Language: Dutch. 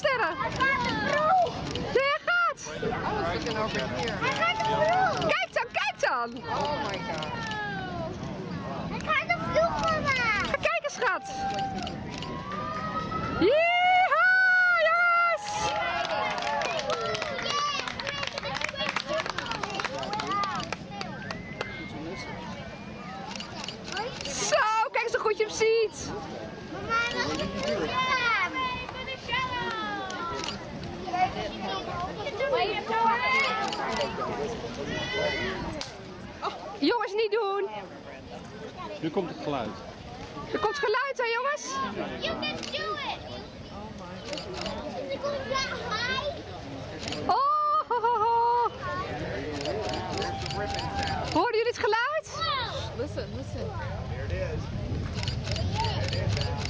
sterren. Hij gaat de. Ja, hij gaat. Hij gaat de vloer. Kijk dan, kijk dan. Oh my god. Hij gaat de vloer maken. Ga kijken, schat. Yeehaw, yes! Zo, kijk eens hoe goed je hem ziet. Mama, dat is een goede. Jongens, niet doen. Nu komt het geluid. Er komt geluid, hè, jongens? You can do it. Is? Oh, ho, ho, ho. Hoorden jullie het geluid? Listen, listen. Come